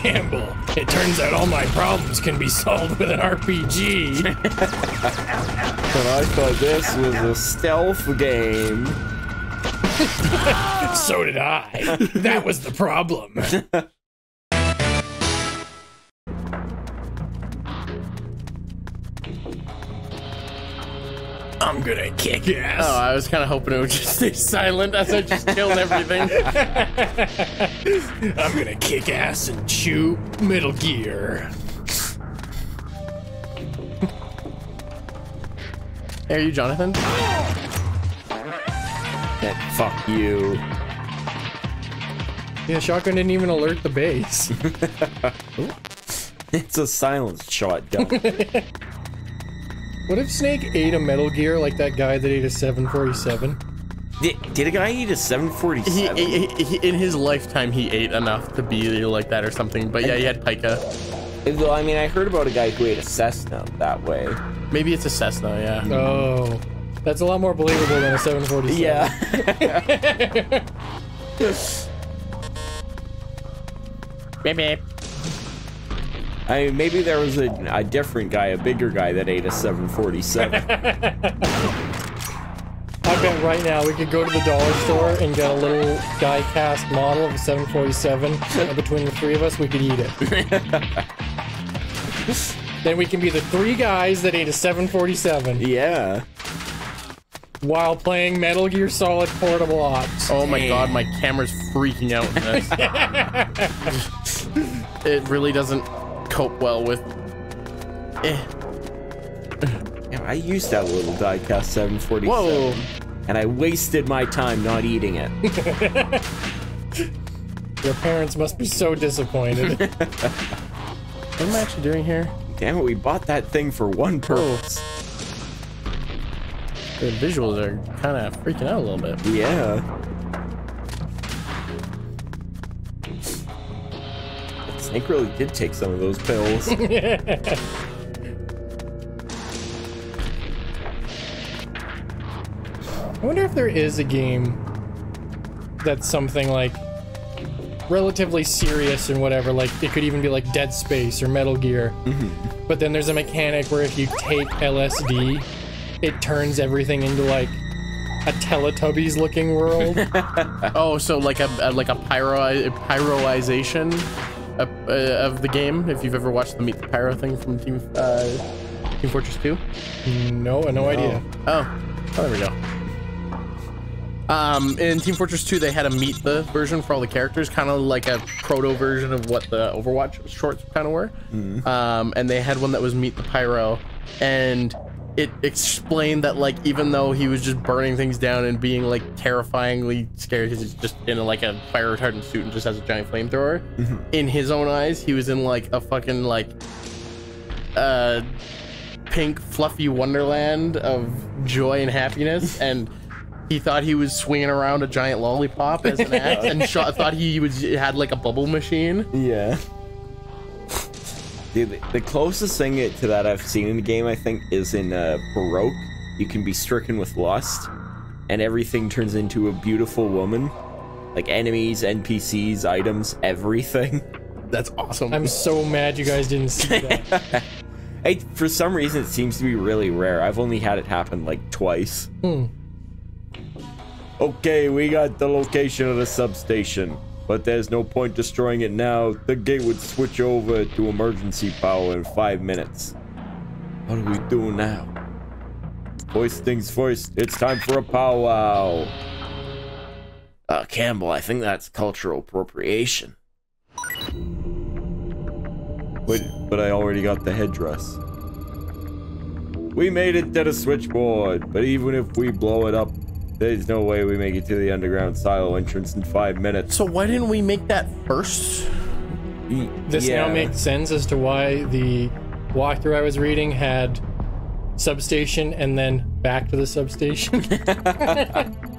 Campbell, it turns out all my problems can be solved with an RPG. But I thought this was a stealth game. so did I. That was the problem. I'm gonna kick ass. Oh, I was kind of hoping it would just stay silent as I just killed everything. I'm gonna kick ass and chew Metal Gear. Hey, are you Jonathan? That fuck you. Yeah, shotgun didn't even alert the base. It's a silenced shotgun. what if Snake ate a Metal Gear like that guy that ate a 747? did, did a guy eat a He, 747? he, he, in his lifetime, he ate enough to be like that or something. But yeah, he had pica. Well, I mean, I heard about a guy who ate a Cessna that way. Maybe it's a Cessna, yeah. Oh, that's a lot more believable than a 747. Yeah. Beep, beep. I mean, maybe there was a, a different guy, a bigger guy that ate a 747. I bet right now we could go to the dollar store and get a little die cast model of a 747, and between the three of us, we could eat it. then we can be the three guys that ate a 747 yeah. while playing Metal Gear Solid Portable Ops. Oh my god, my camera's freaking out in this. it really doesn't cope well with. Eh. Yeah, I used that little diecast 747. Whoa! And I wasted my time not eating it. Your parents must be so disappointed. What am I actually doing here? Damn it, we bought that thing for one purpose. The visuals are kind of freaking out a little bit. Yeah. Snake really did take some of those pills. I wonder if there is a game that's something like relatively serious and whatever. Like it could even be like Dead Space or Metal Gear. Mm-hmm. But then there's a mechanic where if you take LSD, it turns everything into like a Teletubbies looking world. Oh, so like a, a like a pyro a pyroization of, uh, of the game. If you've ever watched the Meet the Pyro thing from Team uh, Team Fortress 2. no, no idea. Oh, oh, there we go. Um, in Team Fortress 2, they had a meet the version for all the characters, kind of like a proto version of what the Overwatch shorts kind of were. Um, and they had one that was meet the pyro, and it explained that like even though he was just burning things down and being like terrifyingly scared, he's just in like a fire retardant suit and just has a giant flamethrower. In his own eyes, he was in like a fucking like uh pink fluffy wonderland of joy and happiness and he thought he was swinging around a giant lollipop as an axe and shot, thought he was had like a bubble machine yeah. Dude, the- the closest thing to that I've seen in the game, I think, is in uh, Baroque. You can be stricken with lust, and everything turns into a beautiful woman. Like enemies, NPCs, items, everything. that's awesome I'm so mad you guys didn't see that. Hey, for some reason, it seems to be really rare. I've only had it happen like twice. Hmm. Okay, we got the location of the substation, but there's no point destroying it now. The gate would switch over to emergency power in five minutes. What do we do now? First things first, it's time for a powwow. Uh, Campbell, I think that's cultural appropriation. Wait, but I already got the headdress. We made it to the switchboard, but even if we blow it up, there's no way we make it to the underground silo entrance in five minutes. so why didn't we make that first This yeah. now makes sense as to why the walkthrough I was reading had substation and then back to the substation.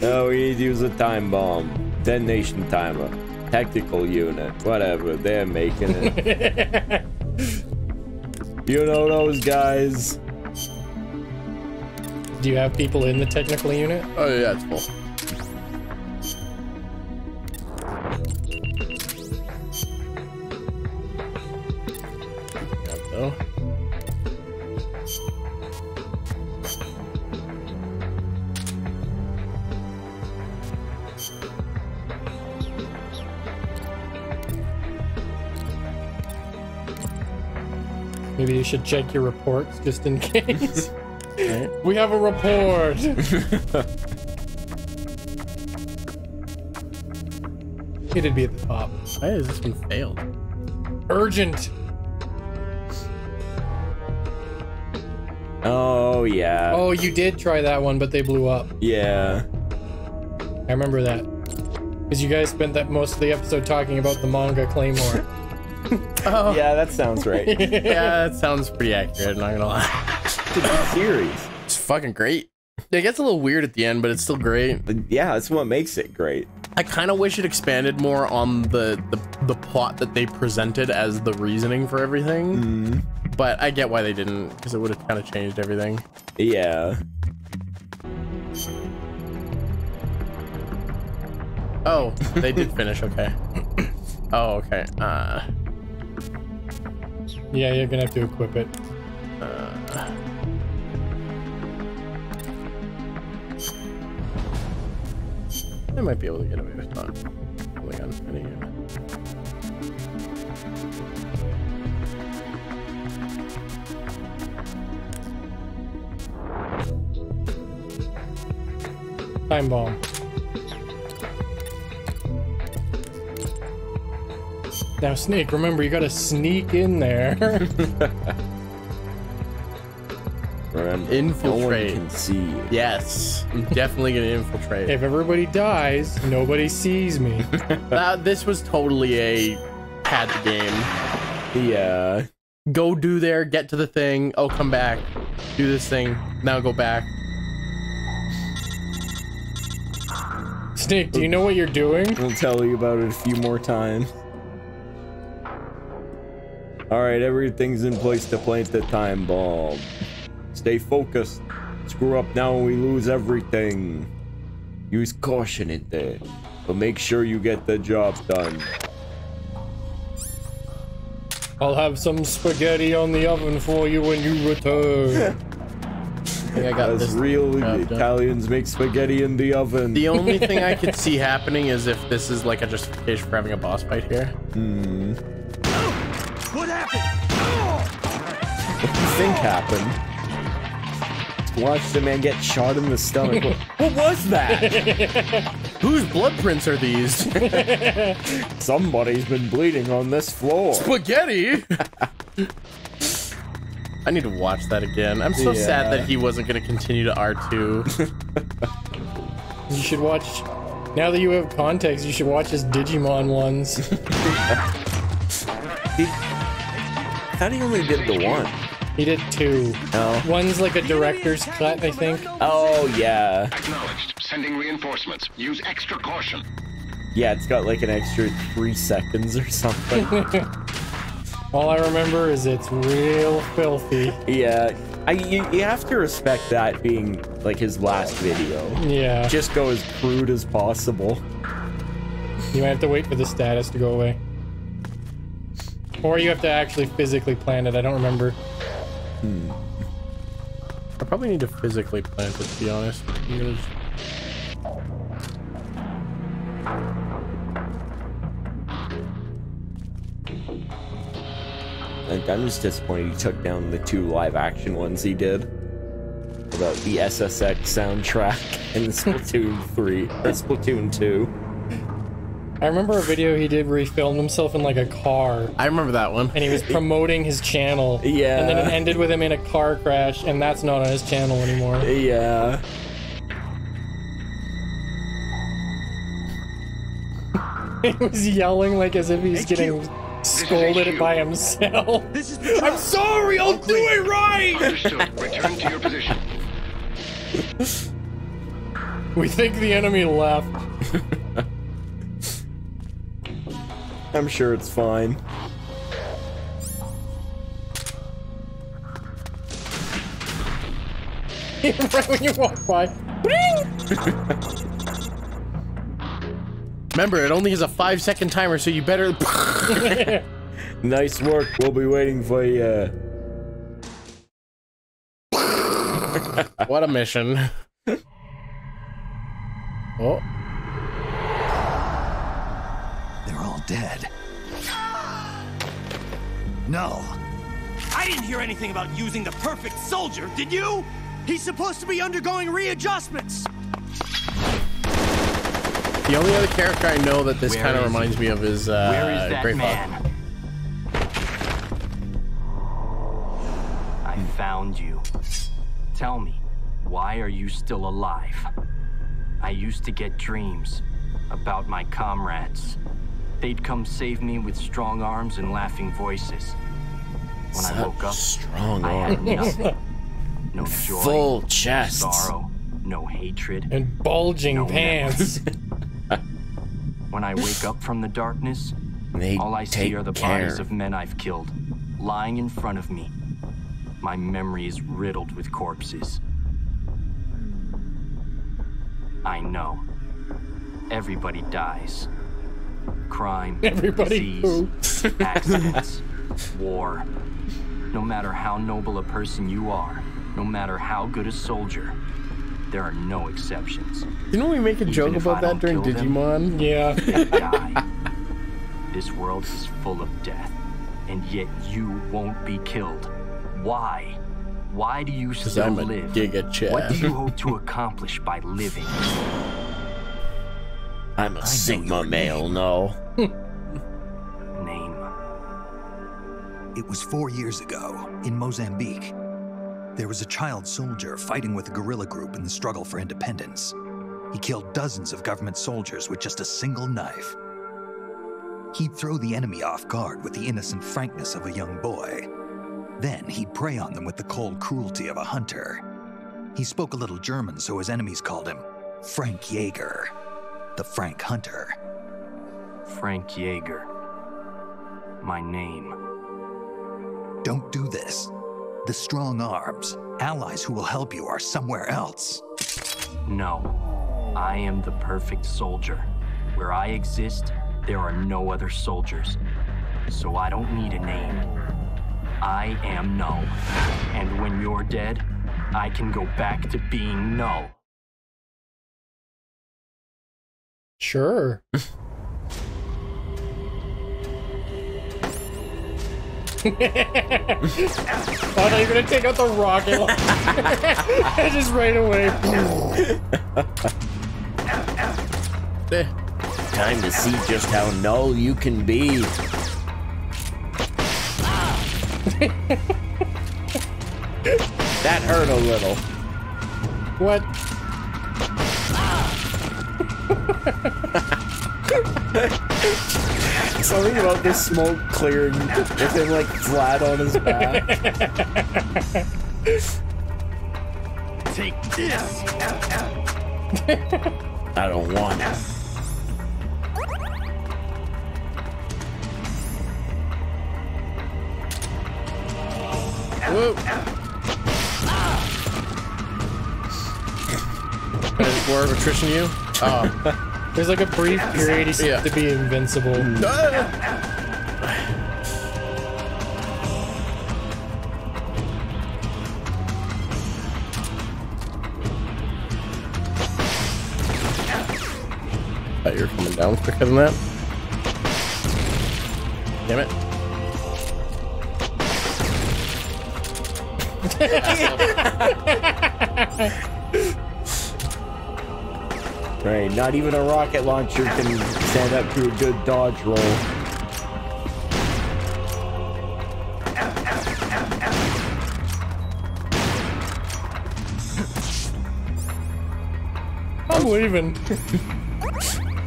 No, we need to use a time bomb. Detonation timer. Tactical unit. Whatever, they're making it. you know those guys. Do you have people in the technical unit? Oh yeah, it's full. Cool. Maybe you should check your reports just in case. Right? we have a report. It'd be at the top. Why is this one failed? Urgent. Oh yeah. Oh, you did try that one, but they blew up. Yeah. I remember that. Because you guys spent that most of the episode talking about the manga Claymore. Oh, Yeah, that sounds right. yeah, that sounds pretty accurate. Not gonna lie, it's a good series. It's fucking great. It gets a little weird at the end, but it's still great. Yeah, that's what makes it great. I kind of wish it expanded more on the, the the plot that they presented as the reasoning for everything. Mm, But I get why they didn't, because it would have kind of changed everything. yeah. Oh, they did finish. Okay. Oh, okay. Uh, yeah, you're gonna have to equip it. uh, I might be able to get away with not pulling on any. Time bomb. Now, Snake, remember, you gotta sneak in there. Run. Infiltrate. No one can see. Yes, I'm definitely gonna infiltrate. if everybody dies, nobody sees me. That uh, this was totally a pad the game. Yeah. Go do there, get to the thing. Oh, come back. Do this thing. Now go back. Snake, do you know what you're doing? We'll tell you about it a few more times. Alright, everything's in place to plant the time bomb. Stay focused. Screw up now and we lose everything. Use caution in there, but make sure you get the job done. I'll have some spaghetti on the oven for you when you return. I I got As this. real job done. Italians make spaghetti in the oven. The only thing I could see happening is if this is like a justification for having a boss fight here. Hmm. What happened? What do you think happened? Watch the man get shot in the stomach. what, what was that? Whose blood prints are these? Somebody's been bleeding on this floor. Spaghetti! I need to watch that again. I'm so sad that he wasn't going to continue to R2. you should watch. Now that you have context, you should watch his Digimon ones. He, I thought he only did the one. He did two. Oh. One's like a director's cut, I think. Oh yeah. Acknowledged. Sending reinforcements. Use extra caution. Yeah, it's got like an extra three seconds or something. All I remember is it's real filthy. yeah. I you, you have to respect that being like his last video. Yeah. Just go as crude as possible. You might have to wait for the status to go away. Or you have to actually physically plant it. I don't remember. Hmm. I probably need to physically plant it, to be honest. I'm just- Like, I'm just disappointed he took down the two live action ones he did. About the SSX soundtrack and Splatoon 3, or Splatoon 2. I remember a video he did where he filmed himself in like a car I remember that one. and he was promoting his channel. Yeah. And then it ended with him in a car crash, and that's not on his channel anymore. Yeah. he was yelling like as if he's getting scolded by himself. This is the I'm sorry, I'll do it right! Understood. Return to your position. We think the enemy left. I'm sure it's fine. right when you walk by. Remember, it only has a five second timer, so you better. Nice work. We'll be waiting for you. what a mission. oh, dead. No. I didn't hear anything about using the perfect soldier, did you? He's supposed to be undergoing readjustments. The only other character I know that this kind of is reminds me of is uh, Where is that Great man? Father. I found you. Tell me, why are you still alive? I used to get dreams about my comrades. They'd come save me with strong arms and laughing voices. When I woke up, strong I had arm. nothing. No joy, Full no sorrow, no hatred. And bulging No, pants. When I wake up from the darkness, They all I take see are the care. bodies of men I've killed, lying in front of me. My memory is riddled with corpses. I know. Everybody dies. Crime, Everybody disease, accidents, war. No matter how noble a person you are, no matter how good a soldier, there are no exceptions. Didn't we make a joke about that during kill them, Digimon? yeah. die. This world is full of death, and yet you won't be killed. Why? Why do you Because still I'm a live? Giga Chad. What do you hope to accomplish by living? I'm a Sigma male, no. Name. It was four years ago, in Mozambique. There was a child soldier fighting with a guerrilla group in the struggle for independence. He killed dozens of government soldiers with just a single knife. He'd throw the enemy off guard with the innocent frankness of a young boy. Then he'd prey on them with the cold cruelty of a hunter. He spoke a little German, so his enemies called him Frank Jaeger, the Frank Hunter. Frank Jaeger. My name. Don't do this. The strong arms, allies who will help you, are somewhere else. No. I am the perfect soldier. Where I exist, there are no other soldiers. So I don't need a name. I am Null. And when you're dead, I can go back to being Null. Sure. oh no, you're gonna take out the rocket launcher. just right away. Eh, Time to see just how null you can be. that hurt a little. What? Something about this smoke clearing with him like flat on his back. Take this. I don't want it. whoa. There's more of attrition you? Oh. There's like a brief period he seems Yeah. to be invincible. Ah! Thought you were coming down quicker than that. Damn it. Right, not even a rocket launcher can stand up to a good dodge roll. I'm leaving.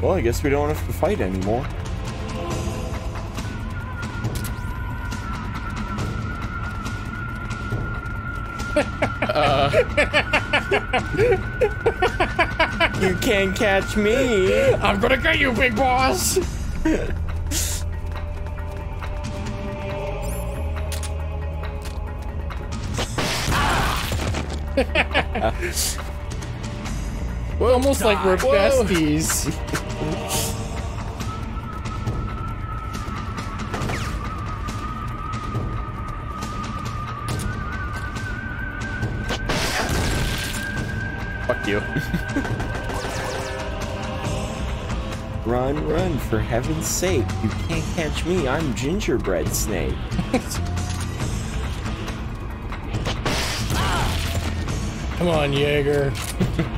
Well, I guess we don't have to fight anymore. You can't catch me. I'm gonna get you, big boss. Well, almost like we're besties. Run, run, for heaven's sake. You can't catch me. I'm Gingerbread Snake. Come on, Jaeger.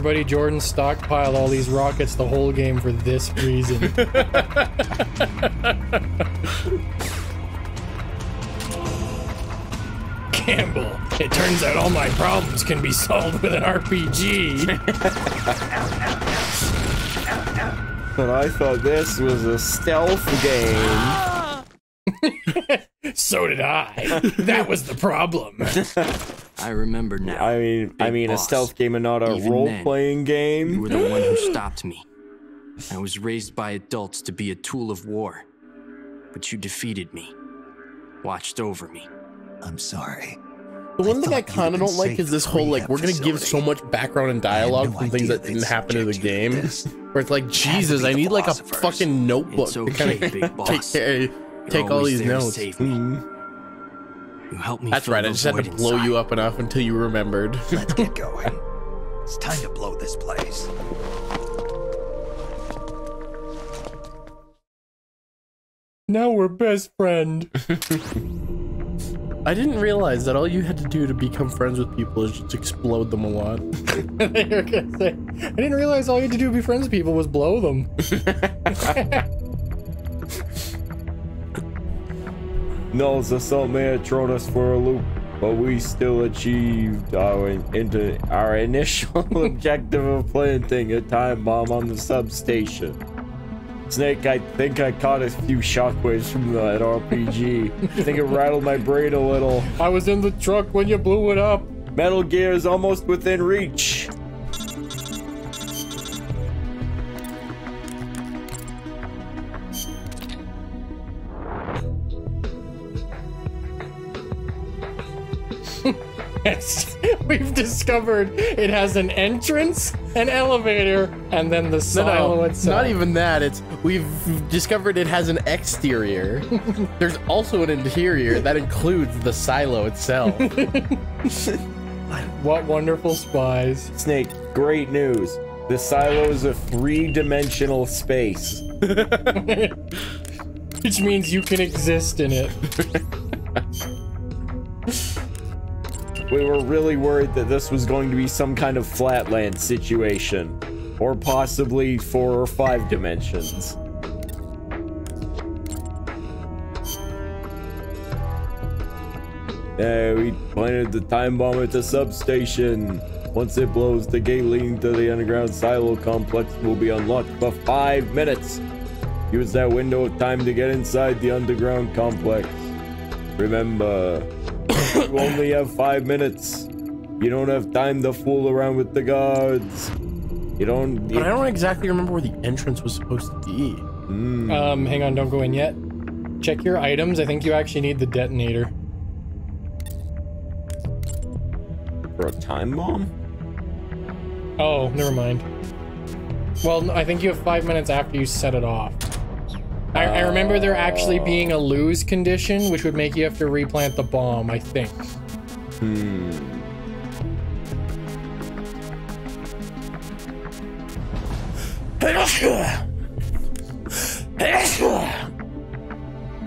Everybody, Jordan stockpile all these rockets the whole game for this reason. Campbell, it turns out all my problems can be solved with an RPG. But I thought this was a stealth game. so did I. That was the problem. I remember now. I mean, I Big mean, a stealth game and not a Even role-playing game. You were the one who stopped me. I was raised by adults to be a tool of war. But you defeated me. Watched over me. I'm sorry. The one thing I kind of don't like is this whole like we're gonna give so much background and dialogue no from things that didn't happen in the subject you to game. Where it's like Jesus, I need like a fucking notebook It's to kind of take boss. take all these there to notes. save me. Mhm. You helped me. That's right. I the just had to void blow you up enough until you remembered. Let's get going. It's time to blow this place. now we're best friend. I didn't realize that all you had to do to become friends with people is just explode them a lot. You're gonna say, I didn't realize all you had to do to be friends with people was blow them. Null's assault may have thrown us for a loop, but we still achieved our into our initial objective of planting a time bomb on the substation. Snake, I think I caught a few shockwaves from that RPG. I think it rattled my brain a little. I was in the truck when you blew it up. Metal Gear is almost within reach. Yes, we've discovered it has an entrance, an elevator, and then the No, silo no, itself. not even that. It's we've discovered it has an exterior. There's also an interior that includes the silo itself. What wonderful spies. Snake, great news. The silo is a three-dimensional space. Which means you can exist in it. We were really worried that this was going to be some kind of flatland situation, or possibly four or five dimensions. Yeah, we planted the time bomb at the substation. Once it blows, the gate leading to the underground silo complex will be unlocked for five minutes. Use that window of time to get inside the underground complex. Remember, you only have five minutes. You don't have time to fool around with the guards. You don't. but I don't exactly remember where the entrance was supposed to be. Um, hang on, don't go in yet. Check your items. I think you actually need the detonator. for a time bomb. Oh, never mind. Well, I think you have five minutes after you set it off. I, I remember there actually being a lose condition, which would make you have to replant the bomb, I think.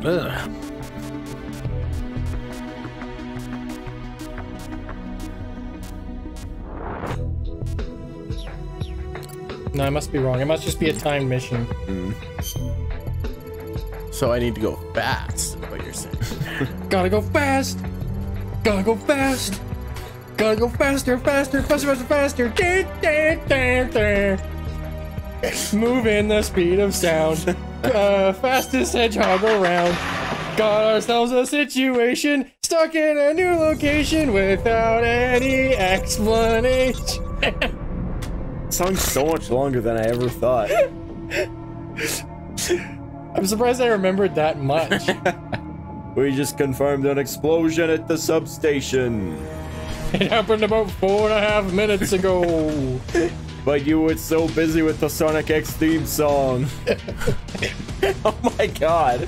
Ugh. No, I must be wrong. It must just be a timed mission. So I need to go fast. is What you're saying? Gotta go fast. Gotta go fast. Gotta go faster, faster, faster, faster, faster. Da, da, da. Move in the speed of sound. Uh, fastest hedgehog around. Got ourselves a situation. Stuck in a new location without any explanation. Song's so much longer than I ever thought. I'm surprised I remembered that much. We just confirmed an explosion at the substation. it happened about four and a half minutes ago. But you were so busy with the Sonic X theme song. oh my god.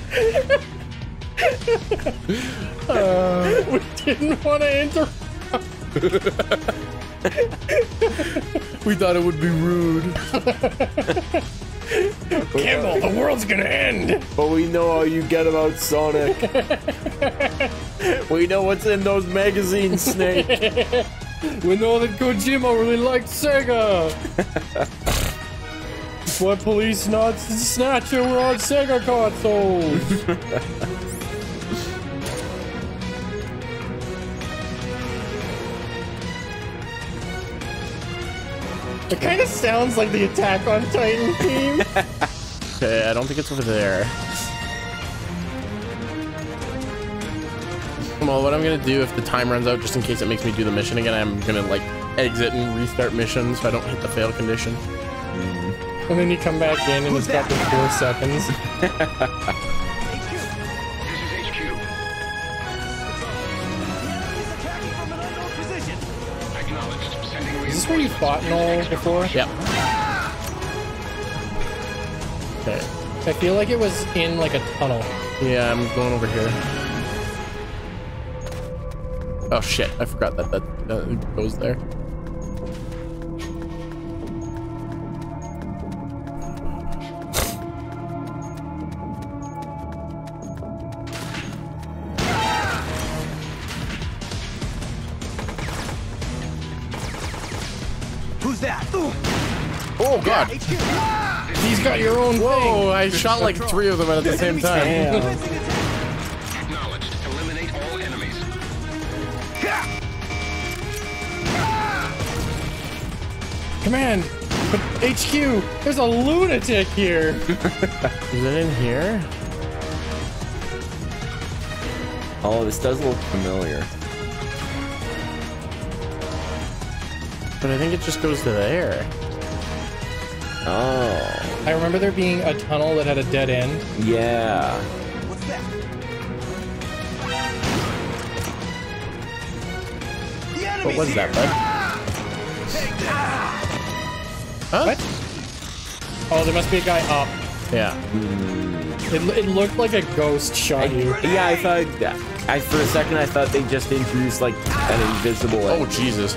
Uh, we didn't want to enter. We thought it would be rude. Kimball, the world's gonna end. But we know all you get about Sonic. we know what's in those magazines, Snake. We know that Kojima really liked Sega. That's why Policenauts snatcher were on Sega consoles. It kind of sounds like the Attack on Titan theme. Okay, I don't think it's over there. Well, what I'm gonna do if the time runs out, just in case it makes me do the mission again, I'm gonna like exit and restart mission so I don't hit the fail condition. and then you come back in and it's got the four seconds. this where you fought Null before? Yep. Okay. I feel like it was in like a tunnel. Yeah, I'm going over here. Oh shit, I forgot that that uh, goes there. I shot like three of them at the same time. Acknowledged. Eliminate all enemies. thing. Command, but HQ, there's a lunatic here. Is it in here? Oh, this does look familiar. But I think it just goes to there. Oh, I remember there being a tunnel that had a dead end. yeah. What's that? What was that, bud? Huh? What? Oh, there must be a guy up. Yeah. It, it looked like a ghost shot you. Yeah, I thought. I for a second I thought they just introduced like an invisible. Oh enemy. Jesus.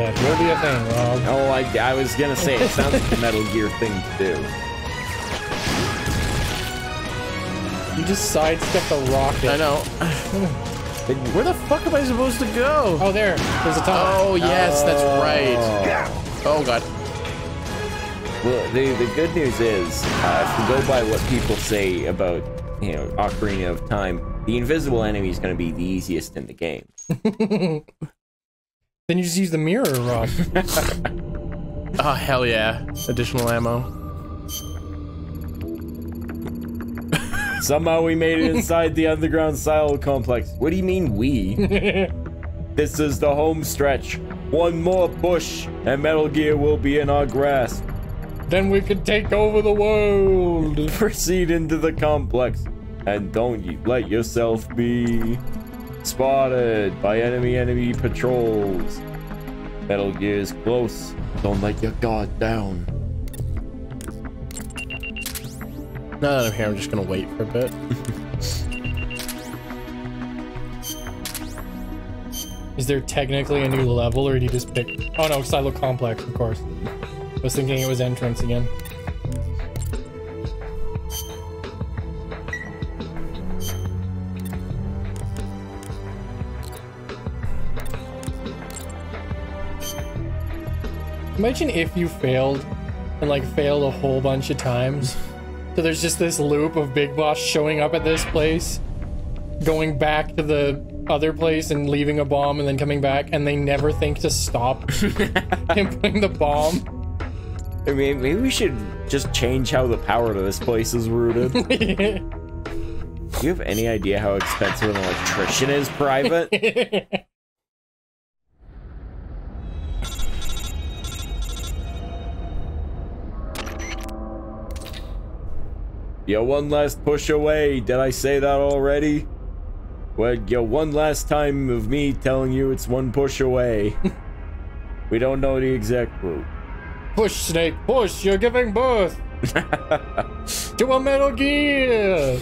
That will be a thing, Rob. Oh, I, I was gonna say it sounds like a Metal Gear thing to do. You just sidestep the rocket. I know. Where the fuck am I supposed to go? Oh, there. There's a tunnel. Oh yes, that's right. Oh god. Well, the the good news is, uh, if we go by what people say about you know Ocarina of Time, the invisible enemy is going to be the easiest in the game. Then you just use the mirror, Rob. Oh hell yeah. Additional ammo. Somehow we made it inside the underground silo complex. What do you mean we? this is the home stretch. One more push, and Metal Gear will be in our grasp. then we can take over the world. Proceed into the complex, and don't you let yourself be spotted by enemy enemy patrols. Metal Gear is close. Don't let your guard down. Now that I'm here, I'm just gonna wait for a bit. Is there technically a new level, or did you just pick? Oh no, Silo Complex, of course. I was thinking it was entrance again. Imagine if you failed and like failed a whole bunch of times. So there's just this loop of Big Boss showing up at this place, going back to the other place and leaving a bomb and then coming back, and they never think to stop him putting the bomb. I mean, maybe we should just change how the power to this place is routed. Do you have any idea how expensive an electrician is, Private? You're one last push away. Did I say that already? Well, you're one last time of me telling you it's one push away. we don't know the exact route. push, Snake, push! You're giving birth to a Metal Gear.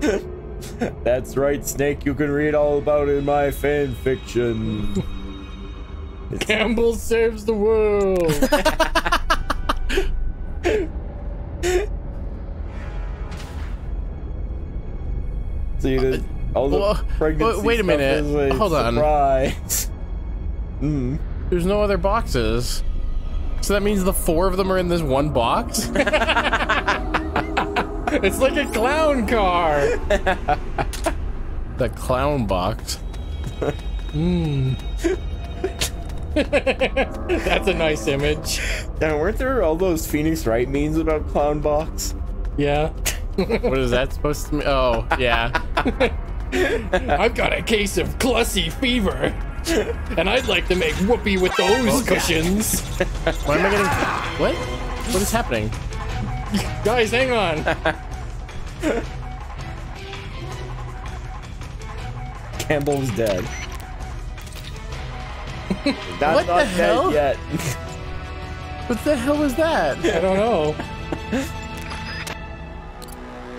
That's right, Snake. You can read all about it in my fan fiction. Campbell saves the world. See, the, all the Well, pregnancy wait- a minute. a Hold on. surprise. mm. There's no other boxes. So that means the four of them are in this one box? it's like a clown car. the clown box. That's a nice image. And weren't there all those Phoenix Wright memes about Clown Box? Yeah. What is that supposed to mean? Oh, yeah. I've got a case of clussy fever. And I'd like to make whoopee with those oh, cushions. Why am I getting. What? What is happening? Guys, hang on. Campbell's dead. Not, What the hell? dead yet. What the hell was that? I don't know.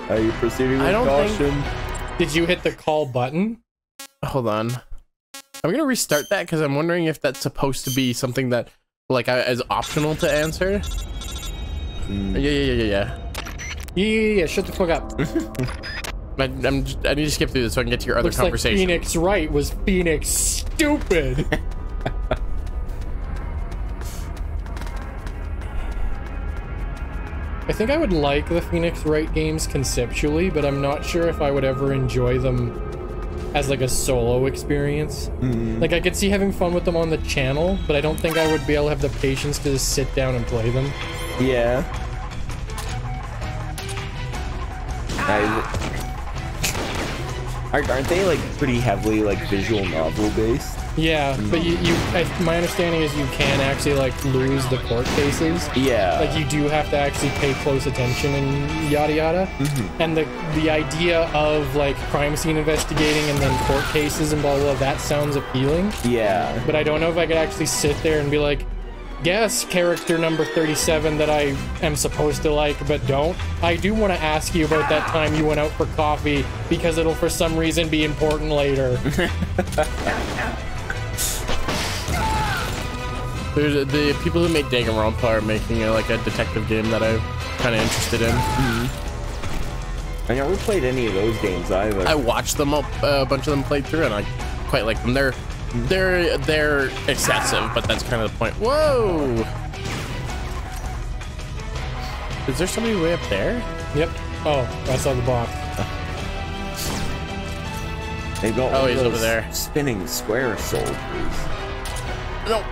Are you proceeding with I don't think- caution? Did you hit the call button? Hold on. I'm gonna restart that because I'm wondering if that's supposed to be something that, like, is optional to answer. Hmm. Yeah, yeah, yeah, yeah, yeah. Yeah, yeah, yeah. Shut the fuck up. I, I'm I need to skip through this so I can get to your other Looks like. Phoenix Wright was Phoenix stupid. I think I would like the Phoenix Wright games conceptually, but I'm not sure if I would ever enjoy them as like a solo experience. Mm-hmm. Like I could see having fun with them on the channel, but I don't think I would be able to have the patience to just sit down and play them. Yeah. I, aren't, aren't they like pretty heavily like visual novel based? Yeah, but you, you I, my understanding is you can actually like lose the court cases. Yeah. like you do have to actually pay close attention and yada yada mm-hmm. and the the idea of like crime scene investigating and then court cases and blah blah, blah that sounds appealing yeah. but i don't know if i could actually sit there and be like guess character number 37 that i am supposed to like but don't i do want to ask you about that time you went out for coffee because it'll for some reason be important later There's a, the people who make Danganronpa are making a, like a detective game that I'm kind of interested in. Mm-hmm. I never played any of those games either. I watched them up, uh, a bunch of them played through, and I quite like them. They're they're they're excessive, but that's kind of the point. Whoa! Is there somebody way up there? yep oh i saw the box They've got Oh, one of he's over there. Spinning square soldiers. No.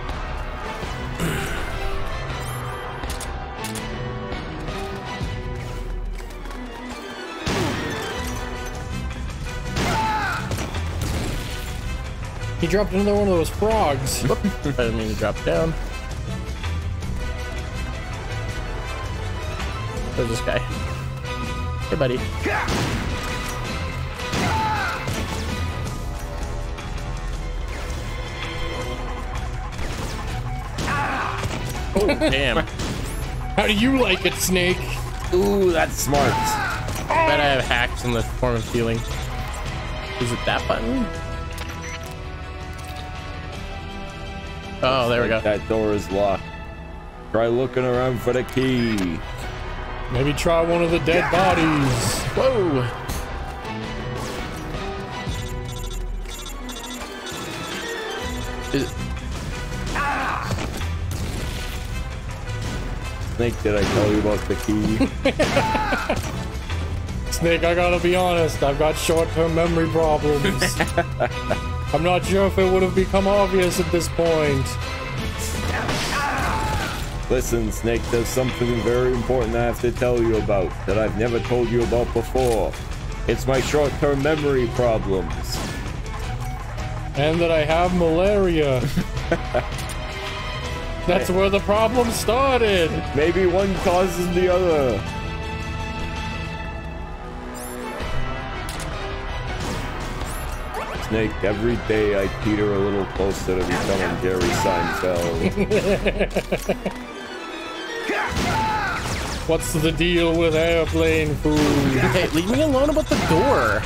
He dropped another one of those frogs I didn't mean to drop down. There's this guy. Hey, buddy. Oh, damn. how do you like it snake Ooh, that's smart. I Bet I have hacks in the form of healing. Is it that button? Oh, there we go. That door is locked. Try looking around for the key. maybe try one of the dead bodies Whoa! Snake, did I tell you about the key? Snake, I gotta be honest, I've got short-term memory problems. I'm not sure if it would have become obvious at this point. Listen, Snake, there's something very important I have to tell you about that I've never told you about before. It's my short-term memory problems. And that I have malaria. That's where the problem started. Maybe one causes the other. Snake, every day I teeter a little closer to becoming Jerry Seinfeld. what's the deal with airplane food? Hey, leave me alone about the door.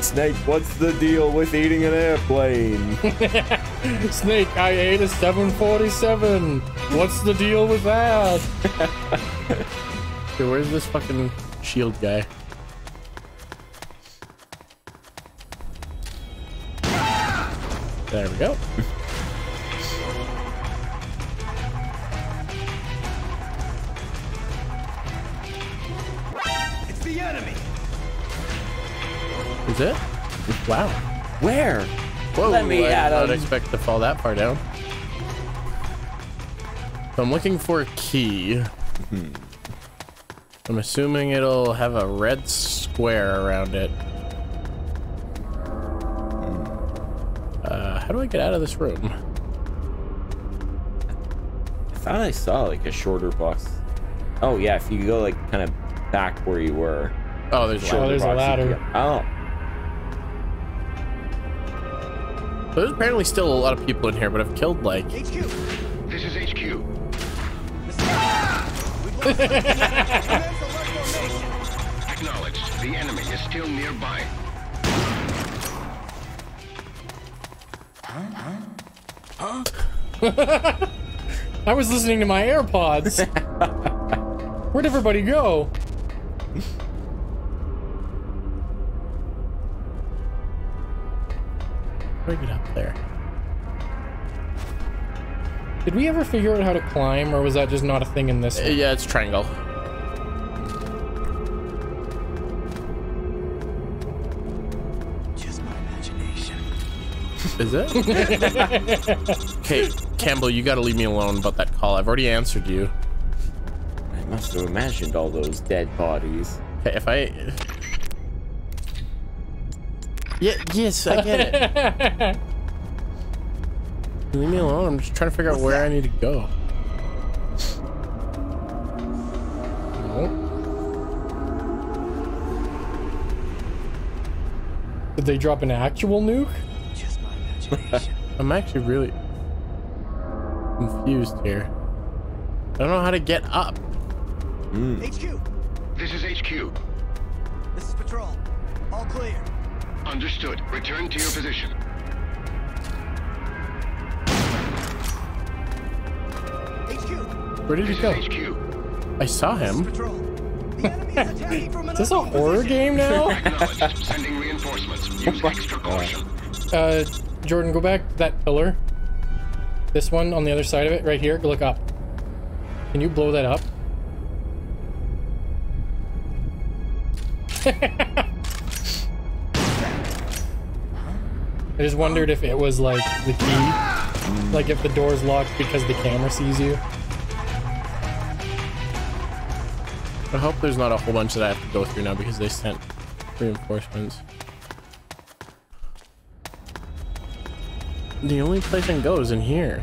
Snake, what's the deal with eating an airplane? Snake, I ate a 747. What's the deal with that? Okay, where's this fucking shield guy? There we go. Is it? Wow. Where? Whoa, Let me I at did not him. expect to fall that far down. So I'm looking for a key. I'm assuming it'll have a red square around it. Uh, how do I get out of this room? I thought I saw like a shorter box. Oh yeah, if you go like kind of back where you were. Oh, there's a Sure. ladder. there's a ladder. Oh, there's apparently still a lot of people in here, but I've killed like HQ. This is HQ. Commence alert formation. Acknowledged. The enemy is still nearby. Huh? Huh? I was listening to my AirPods. Where'd everybody go? How do I get up there? Did we ever figure out how to climb, or was that just not a thing in this Uh, one? yeah, it's triangle. Just my imagination. Is it? okay, Campbell, you gotta leave me alone about that call. I've already answered you. I must have imagined all those dead bodies. Okay, if I. Yeah, yes, I get it. Leave me alone. I'm just trying to figure out where I need to go. Did they drop an actual nuke? Just my imagination. I'm actually really confused here. I don't know how to get up. Hmm. HQ. This is HQ. This is patrol. All clear. Understood. Return to your position. HQ. Where did he go? is HQ. I saw him. patrol. The enemy is from Is this a horror position. game now? Acknowledged. Sending reinforcements. Use extra caution. Uh, Jordan, go back to that pillar. This one on the other side of it, right here. Look up. Can you blow that up? I just wondered if it was like the key. Like if the door's locked because the camera sees you. I hope there's not a whole bunch that I have to go through now because they sent reinforcements. The only place I can go is in here.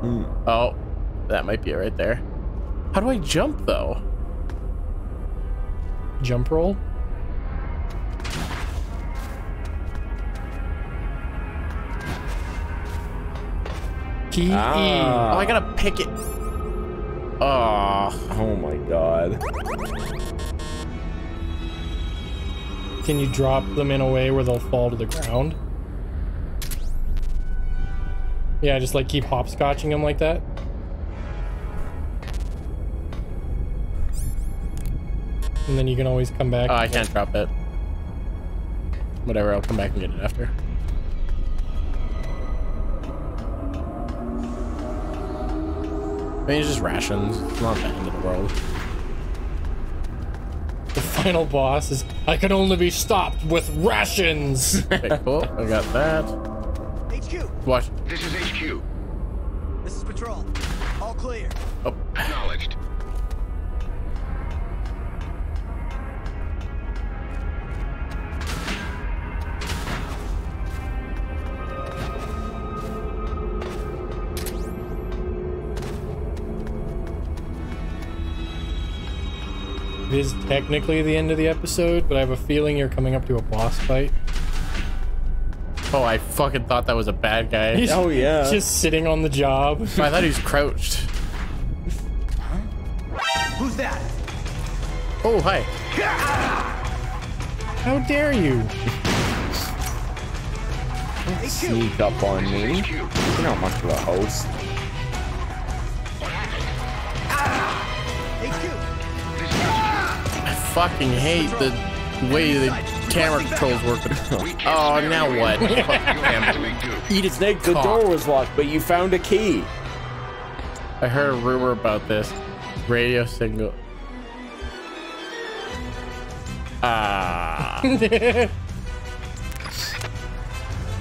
Hmm. Oh, that might be it right there. How do I jump though? Jump roll. Key Ah. Oh, I gotta pick it. Oh, Oh my god. E. Can you drop them in a way where they'll fall to the ground? Yeah, just like keep hopscotching them like that. And then you can always come back. oh, I can't drop it. Whatever, I'll come back and get it after. I mean, it's just rations. It's not the end of the world. The final boss is I can only be stopped with rations. Okay, cool. I got that. HQ. What? This is HQ. This is patrol. All clear. It is technically the end of the episode, but I have a feeling you're coming up to a boss fight. oh, I fucking thought that was a bad guy. He's Oh, yeah. just sitting on the job. I thought he was crouched. Who's that? Oh, hi. How dare you? Sneak up on me. You're not much of a host. Fucking hate the way the camera controls work. Oh, now what? Eat its Snake, the door was locked, but you found a key. I heard a rumor about this radio signal. Ah,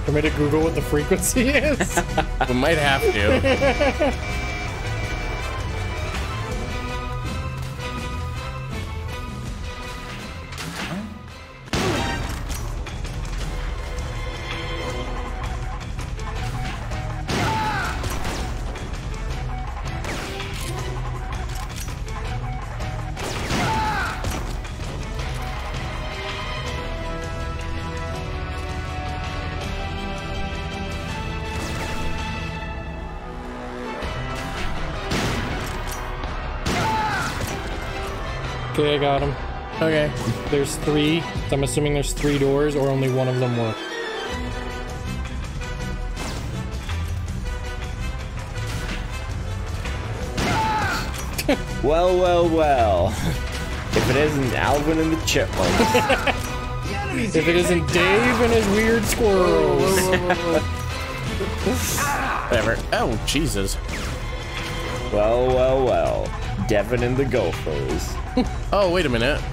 For me to Google what the frequency is? we might have to. Okay, I got him. Okay. There's three. I'm assuming there's three doors, or only one of them work. Well, well, well. If it isn't Alvin and the Chipmunks. If it isn't Dave and his weird squirrels. Whatever. Oh, Jesus. well, well, well. Devin and the Gophers. Oh, wait a minute. Is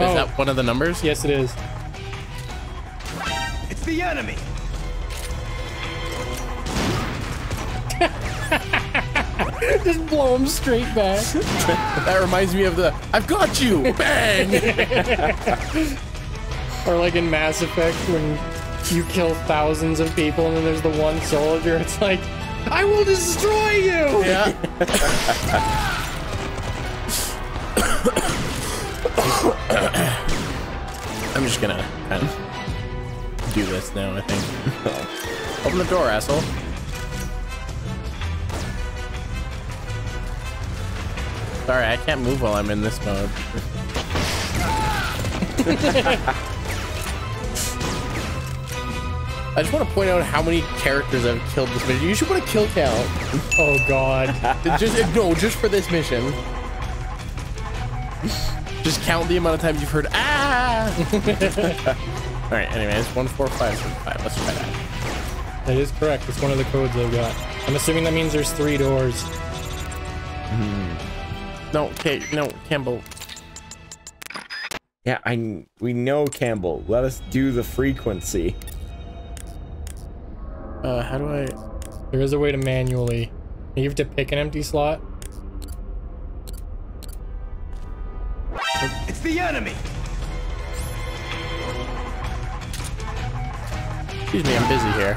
Oh. that one of the numbers? yes, it is. It's the enemy. Just blow him straight back. That reminds me of the I've got you! Bang! or like in Mass Effect when you kill thousands of people and then there's the one soldier. It's like, I will destroy you. yeah. I'm just gonna kind of do this now, I think. Open the door, asshole. Sorry, I can't move while I'm in this mode. I just want to point out how many characters I've killed this mission. You should put a kill count. Oh God. just no, just for this mission. Just count the amount of times you've heard ah. All right. Anyways, one, four, five, six, five. Let's try that. That is correct. It's one of the codes I've got. I'm assuming that means there's three doors. No, okay, no, Campbell. Yeah, I we know Campbell. Let us do the frequency. Uh, how do I? There is a way to manually. You have to pick an empty slot. It's the enemy. Excuse me, I'm busy here.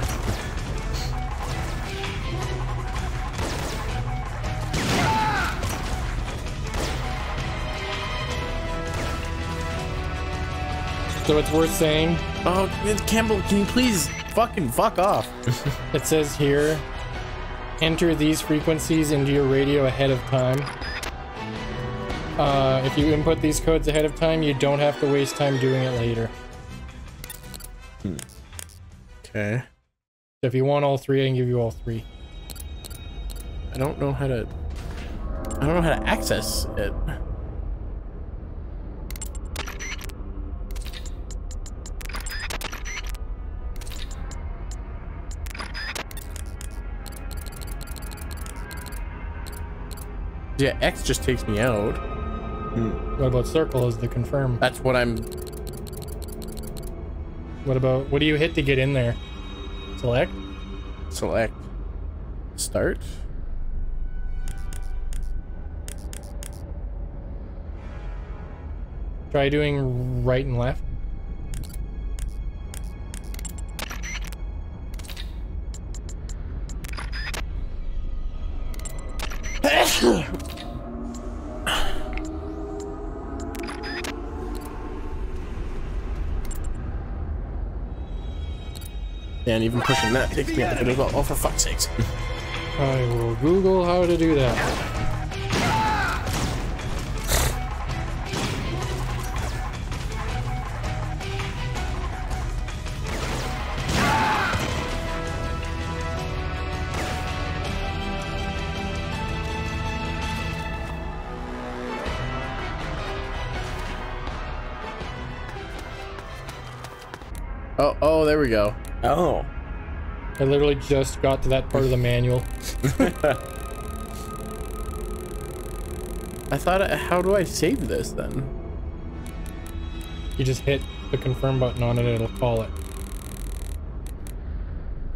So it's worth saying. Oh, Campbell, can you please fucking fuck off? It says here, enter these frequencies into your radio ahead of time. Uh, if you input these codes ahead of time, you don't have to waste time doing it later. Okay. So if you want all three, I can give you all three. I don't know how to. I don't know how to access it. Yeah, X just takes me out. What about circle is the confirm? That's what I'm. What about, what do you hit to get in there? Select? Select. Start. Try doing right and left. And even pushing that takes me out of it as well. Oh, for fuck's sake. I will Google how to do that. Oh, oh, there we go. Oh. I literally just got to that part of the manual. I thought, how do I save this then? You just hit the confirm button on it, it'll call it.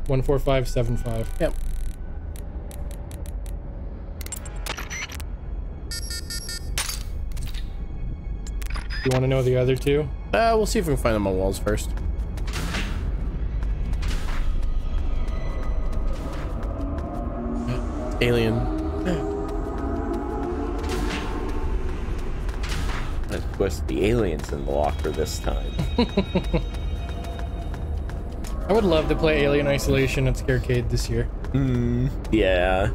14575. Yep. You want to know the other two? Uh, we'll see if we can find them on walls first. Alien. Let's twist the aliens in the locker this time. I would love to play Alien Isolation at Scarecade this year. Hmm. Yeah.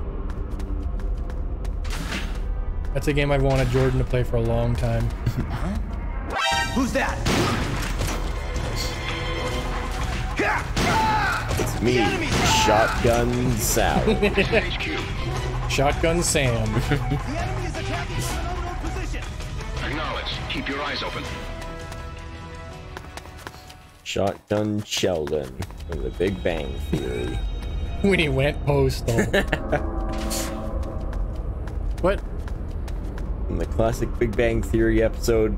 That's a game I've wanted Jordan to play for a long time. Who's that? It's me, Shotgun Sal. HQ. Shotgun Sam. The enemy is attacking from an unknown position. Acknowledged. Keep your eyes open. Shotgun Sheldon from the Big Bang Theory. when he went postal. What? In the classic Big Bang Theory episode,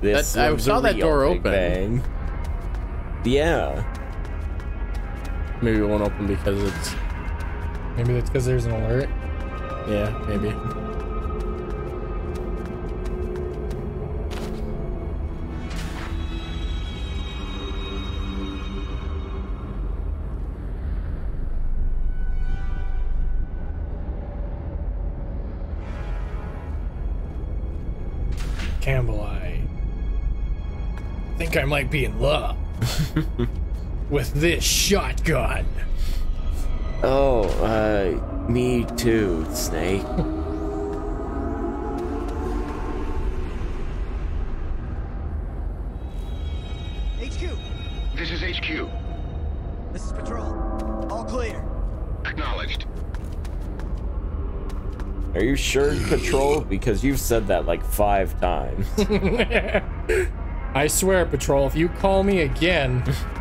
this That- I saw that door Big open. Bang. Yeah. Maybe it won't open because it's. Maybe that's because there's an alert. Yeah, maybe. Campbell, I think I might be in love with this shotgun. Oh, uh, me too, Snake. HQ, This is HQ. this is Patrol. All clear. Acknowledged. Are you sure, Patrol? Because you've said that like five times. I swear, Patrol, if you call me again,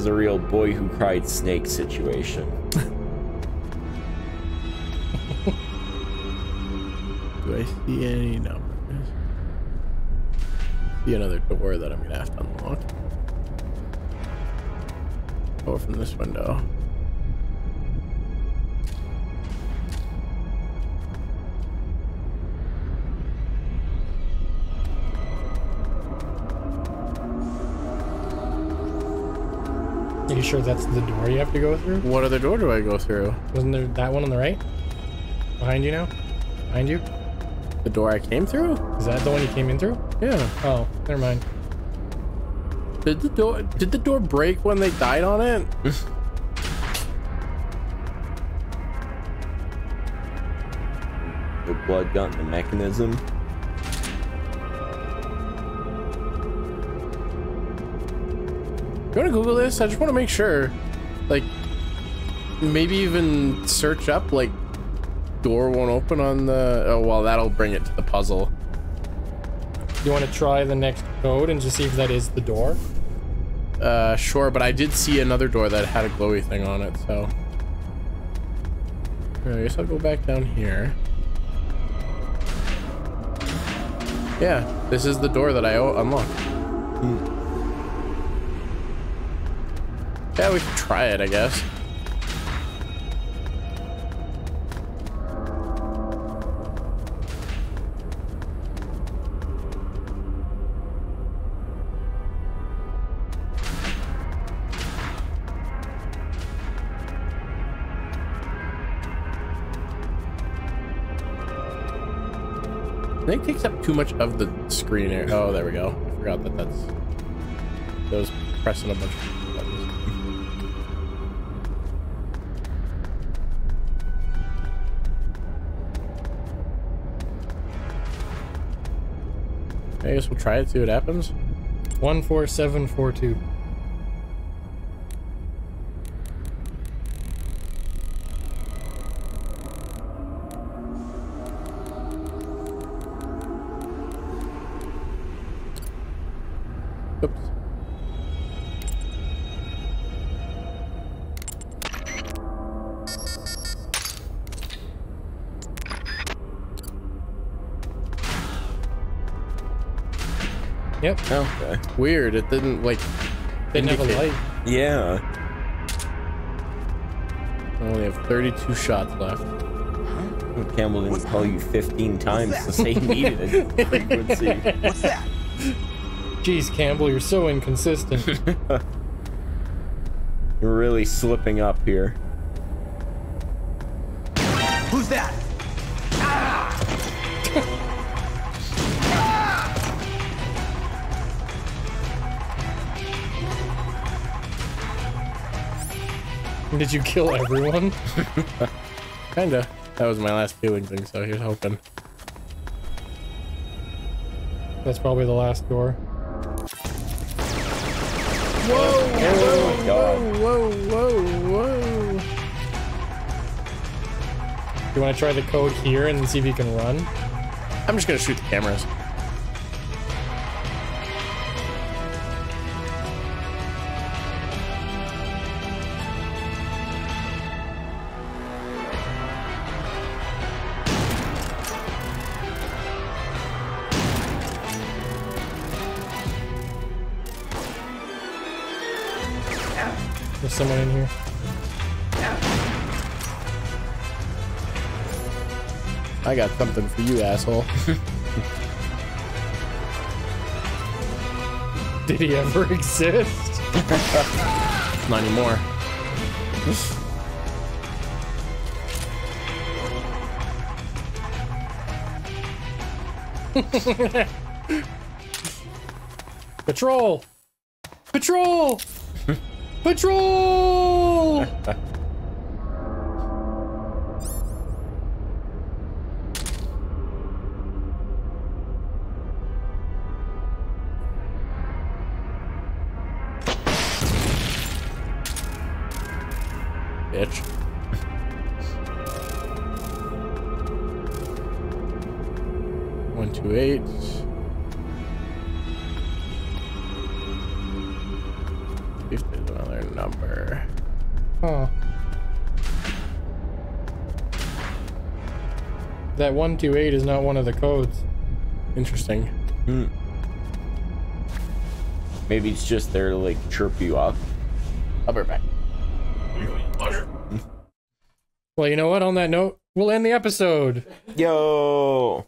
is a real boy who cried snake situation. Do I see any numbers? See another door that I'm gonna have to unlock. Go from this window. Sure that's the door you have to go through? What other door do I go through? Wasn't there that one on the right? Behind you now? Behind you? The door I came through? Is that the one you came in through? Yeah. Oh, never mind. Did the door did the door break when they died on it? The blood got in the mechanism. You wanna Google this? I just wanna make sure. Like maybe even search up like door won't open on the oh well that'll bring it to the puzzle. You want to try the next code and just see if that is the door? Uh sure, but I did see another door that had a glowy thing on it, so I guess I'll go back down here. Yeah, this is the door that I unlocked. Yeah, we can try it, I guess. I takes up too much of the screen here. Oh, there we go. I forgot that that's... That was pressing a bunch of buttons. I guess we'll try it, see what happens. 14742. Yep. Oh, okay. Weird. It didn't like. They never indicate. light. Yeah. I only have 32 shots left. Campbell didn't call you 15 times to say he needed a frequency. What's that? Jeez, Campbell, you're so inconsistent. You're really slipping up here. Who's that? Did you kill everyone? Kinda. That was my last feeling thing, so here's hoping. That's probably the last door. Whoa! Oh my god. Whoa, whoa, whoa. You want to try the code here and see if you can run? I'm just gonna shoot the cameras. Someone in here. I got something for you, asshole. Did he ever exist? Not anymore. Patrol! Patrol! Patrol! 128 is not one of the codes. Interesting. Hmm. Maybe it's just there to like chirp you up. I'll be right back. Well, you know what? On that note, we'll end the episode. Yo.